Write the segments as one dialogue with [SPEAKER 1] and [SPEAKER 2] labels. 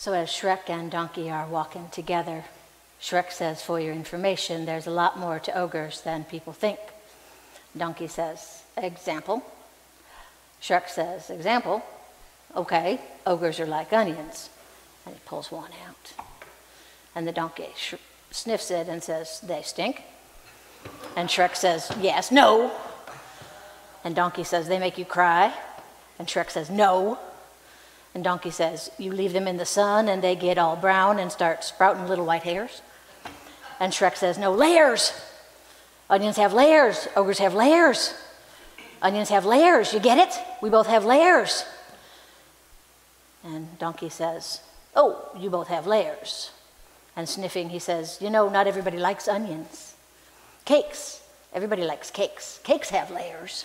[SPEAKER 1] So, as Shrek and Donkey are walking together, Shrek says, For your information, there's a lot more to ogres than people think. Donkey says, Example. Shrek says, Example. Okay, ogres are like onions. And he pulls one out. And the donkey sniffs it and says, They stink. And Shrek says, Yes, no. And Donkey says, They make you cry. And Shrek says, No. And Donkey says, You leave them in the sun and they get all brown and start sprouting little white hairs. And Shrek says, No, layers. Onions have layers. Ogres have layers. Onions have layers. You get it? We both have layers. And Donkey says, Oh, you both have layers. And sniffing, he says, You know, not everybody likes onions. Cakes. Everybody likes cakes. Cakes have layers.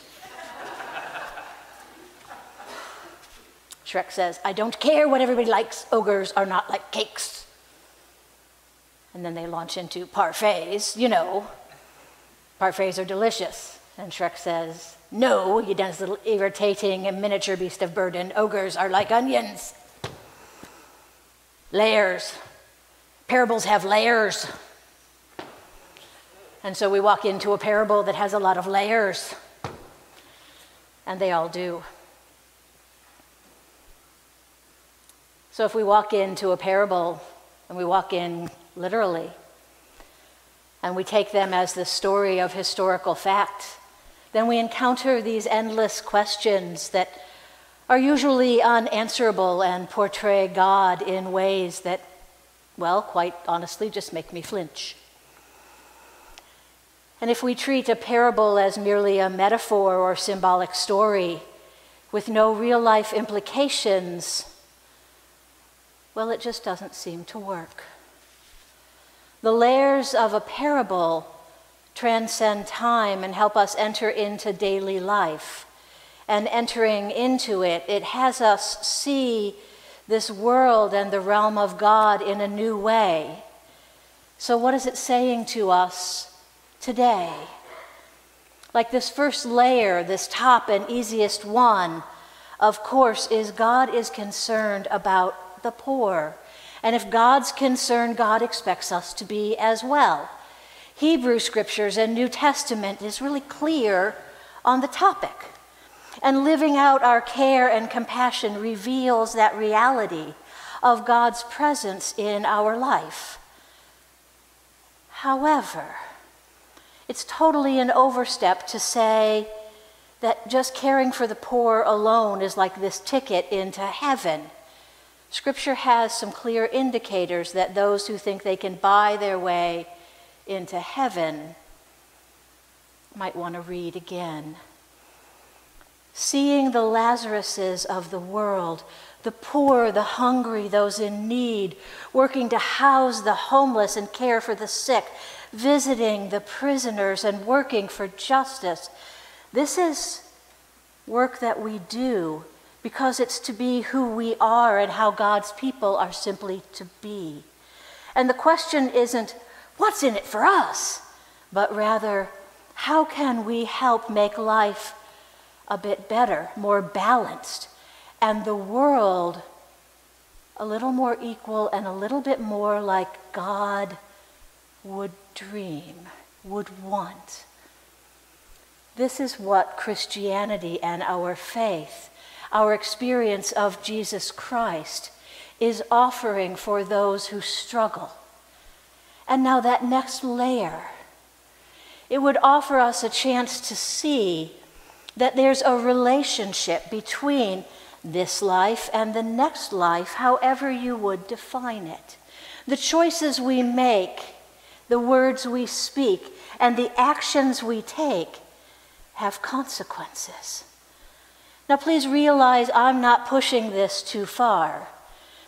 [SPEAKER 1] Shrek says, I don't care what everybody likes. Ogres are not like cakes. And then they launch into parfaits, you know. Parfaits are delicious. And Shrek says, No, you dense little irritating and miniature beast of burden. Ogres are like onions. Layers. Parables have layers. And so we walk into a parable that has a lot of layers. And they all do. So if we walk into a parable and we walk in literally, and we take them as the story of historical fact, then we encounter these endless questions that are usually unanswerable and portray God in ways that, well, quite honestly, just make me flinch. And if we treat a parable as merely a metaphor or symbolic story with no real life implications, well, it just doesn't seem to work. The layers of a parable transcend time and help us enter into daily life. And entering into it, it has us see this world and the realm of God in a new way. So, what is it saying to us today? Like this first layer, this top and easiest one, of course, is God is concerned about the poor. And if God's concerned, God expects us to be as well. Hebrew scriptures and New Testament is really clear on the topic. And living out our care and compassion reveals that reality of God's presence in our life. However, it's totally an overstep to say that just caring for the poor alone is like this ticket into heaven. Scripture has some clear indicators that those who think they can buy their way into heaven might want to read again. Seeing the Lazaruses of the world, the poor, the hungry, those in need, working to house the homeless and care for the sick, visiting the prisoners and working for justice. This is work that we do because it's to be who we are and how God's people are simply to be. And the question isn't, what's in it for us? But rather, how can we help make life a bit better, more balanced, and the world a little more equal and a little bit more like God would dream, would want? This is what Christianity and our faith, our experience of Jesus Christ, is offering for those who struggle and now, that next layer, it would offer us a chance to see that there's a relationship between this life and the next life, however you would define it. The choices we make, the words we speak, and the actions we take have consequences. Now, please realize I'm not pushing this too far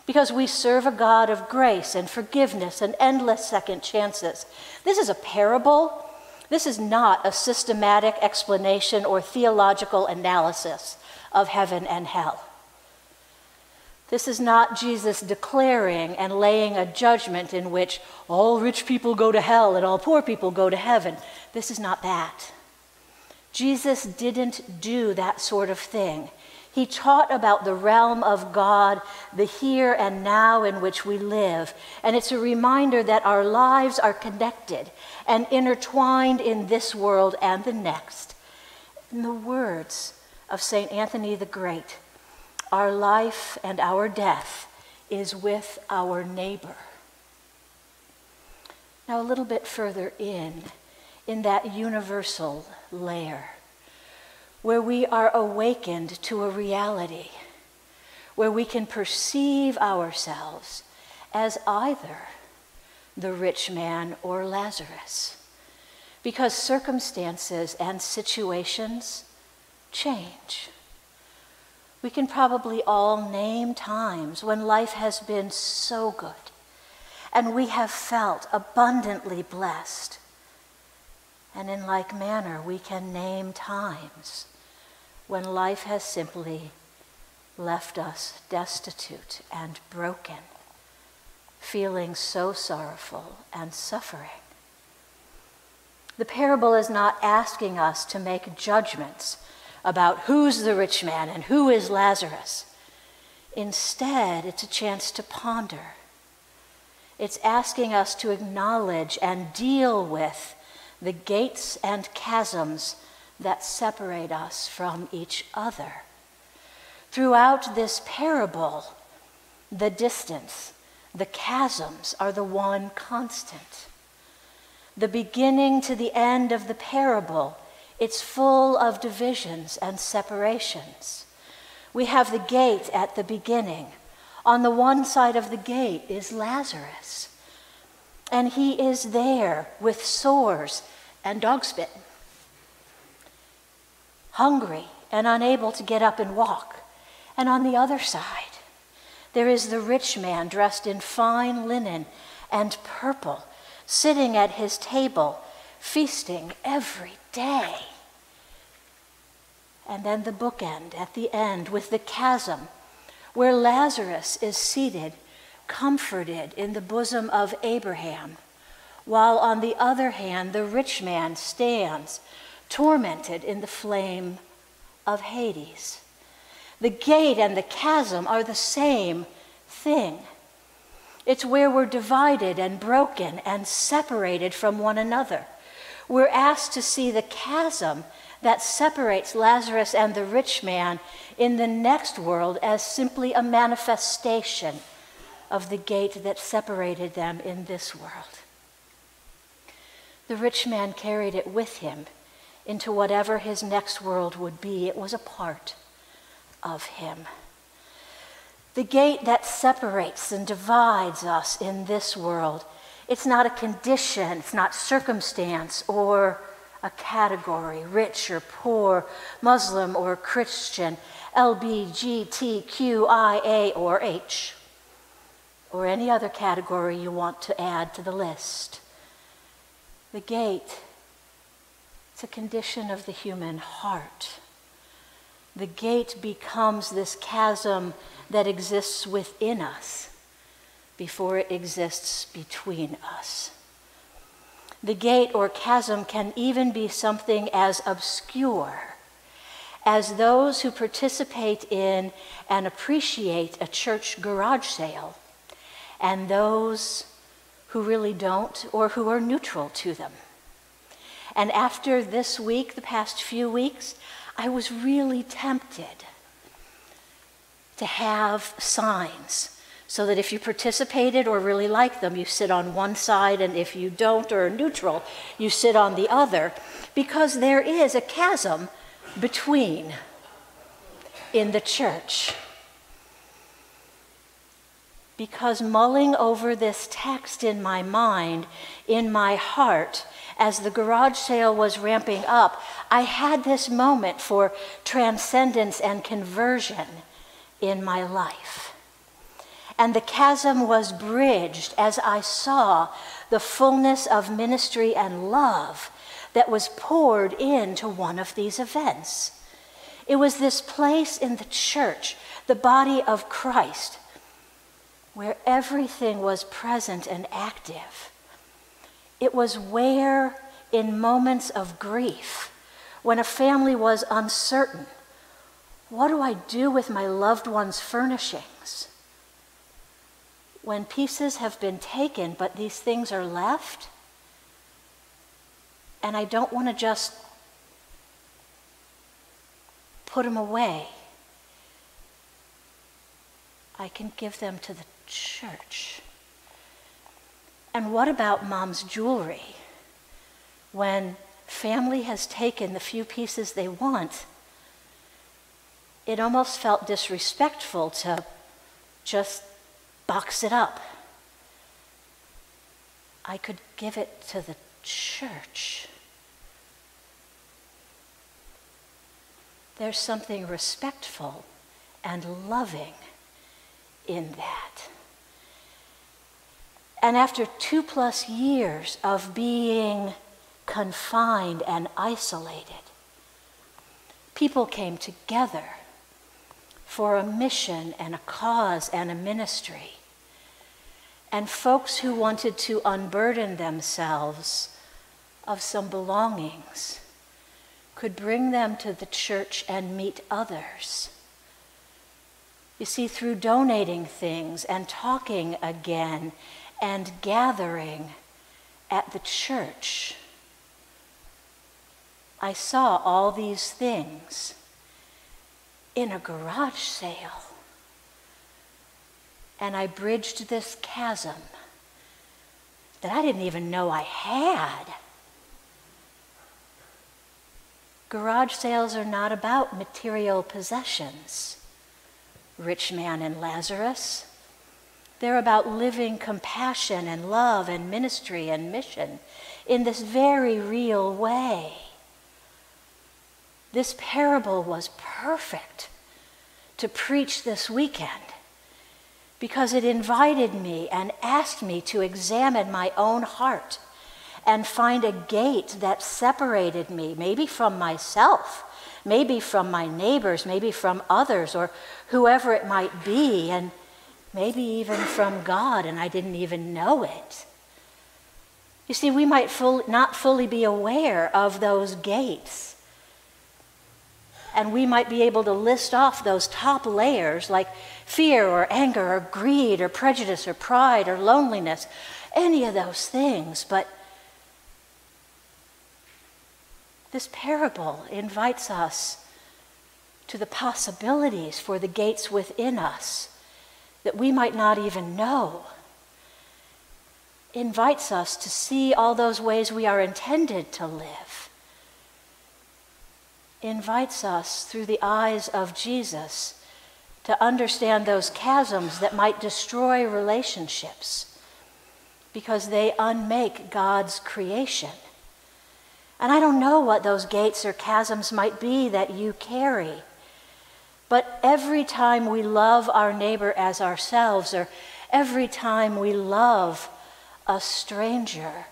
[SPEAKER 1] because we serve a God of grace and forgiveness and endless second chances. This is a parable. This is not a systematic explanation or theological analysis of heaven and hell. This is not Jesus declaring and laying a judgment in which all rich people go to hell and all poor people go to heaven. This is not that. Jesus didn't do that sort of thing. He taught about the realm of God, the here and now in which we live. And it's a reminder that our lives are connected and intertwined in this world and the next. In the words of St. Anthony the Great, our life and our death is with our neighbor. Now, a little bit further in, in that universal layer, where we are awakened to a reality, where we can perceive ourselves as either the rich man or Lazarus, because circumstances and situations change. We can probably all name times when life has been so good and we have felt abundantly blessed. And in like manner, we can name times when life has simply left us destitute and broken, feeling so sorrowful and suffering. The parable is not asking us to make judgments about who's the rich man and who is Lazarus. Instead, it's a chance to ponder. It's asking us to acknowledge and deal with the gates and chasms that separate us from each other. Throughout this parable, the distance, the chasms are the one constant. The beginning to the end of the parable it's full of divisions and separations. We have the gate at the beginning. On the one side of the gate is Lazarus, and he is there with sores and dog spit, hungry and unable to get up and walk. And on the other side, there is the rich man dressed in fine linen and purple, sitting at his table, feasting every day. And then the bookend at the end with the chasm where Lazarus is seated, comforted in the bosom of Abraham, while on the other hand the rich man stands, tormented in the flame of Hades. The gate and the chasm are the same thing. It's where we're divided and broken and separated from one another. We're asked to see the chasm that separates Lazarus and the rich man in the next world as simply a manifestation of the gate that separated them in this world. The rich man carried it with him into whatever his next world would be. It was a part of him. The gate that separates and divides us in this world, it's not a condition, it's not circumstance or a category, rich or poor, Muslim or Christian, LBGTQIA or H, or any other category you want to add to the list. The gate, it's a condition of the human heart. The gate becomes this chasm that exists within us before it exists between us. The gate or chasm can even be something as obscure as those who participate in and appreciate a church garage sale and those who really don't or who are neutral to them. And after this week, the past few weeks, I was really tempted to have signs so that if you participated or really like them, you sit on one side, and if you don't or are neutral, you sit on the other, because there is a chasm between in the church. Because mulling over this text in my mind, in my heart, as the garage sale was ramping up, I had this moment for transcendence and conversion in my life and the chasm was bridged as I saw the fullness of ministry and love that was poured into one of these events. It was this place in the church, the body of Christ, where everything was present and active. It was where, in moments of grief, when a family was uncertain, What do I do with my loved one's furnishings? When pieces have been taken, but these things are left, and I don't want to just put them away. I can give them to the church. And what about mom's jewelry? When family has taken the few pieces they want, it almost felt disrespectful to just box it up. I could give it to the church. There's something respectful and loving in that. And after two plus years of being confined and isolated, people came together for a mission and a cause and a ministry. And folks who wanted to unburden themselves of some belongings could bring them to the church and meet others. You see, through donating things and talking again and gathering at the church, I saw all these things in a garage sale. And I bridged this chasm that I didn't even know I had. Garage sales are not about material possessions, rich man and Lazarus. They're about living compassion and love and ministry and mission in this very real way. This parable was perfect to preach this weekend because it invited me and asked me to examine my own heart and find a gate that separated me, maybe from myself, maybe from my neighbors, maybe from others, or whoever it might be, and maybe even from God, and I didn't even know it. You see, we might full, not fully be aware of those gates. And we might be able to list off those top layers like fear or anger or greed or prejudice or pride or loneliness, any of those things. But This parable invites us to the possibilities for the gates within us that we might not even know. Invites us to see all those ways we are intended to live. Invites us through the eyes of Jesus to understand those chasms that might destroy relationships because they unmake God's creation. And I don't know what those gates or chasms might be that you carry. But every time we love our neighbor as ourselves, or every time we love a stranger,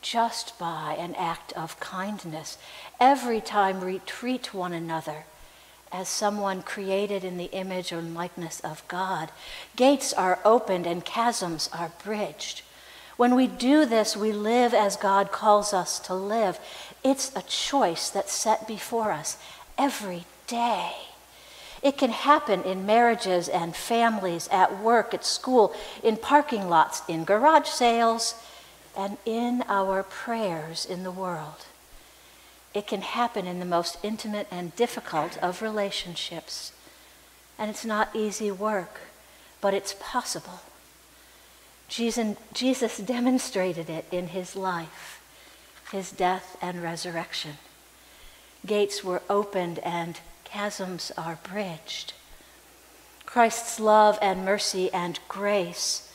[SPEAKER 1] just by an act of kindness, every time we treat one another as someone created in the image and likeness of God, gates are opened and chasms are bridged. When we do this, we live as God calls us to live. It's a choice that's set before us every day. It can happen in marriages and families, at work, at school, in parking lots, in garage sales, and in our prayers in the world. It can happen in the most intimate and difficult of relationships. And it's not easy work, but it's possible. Jesus, demonstrated it in his life, his death and resurrection. Gates were opened and chasms are bridged. Christ's love and mercy and grace,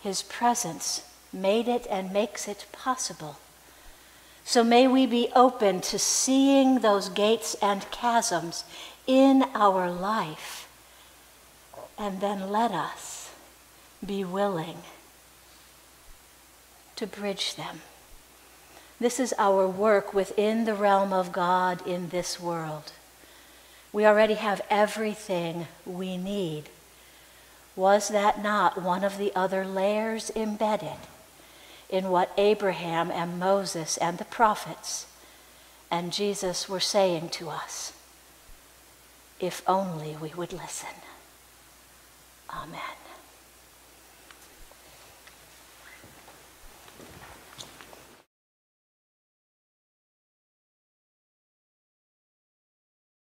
[SPEAKER 1] his presence, made it and makes it possible. So may we be open to seeing those gates and chasms in our life. And then let us be willing to bridge them. This is our work within the realm of God in this world. We already have everything we need. Was that not one of the other layers embedded in what Abraham and Moses and the prophets and Jesus were saying to us? if only we would listen. Amen.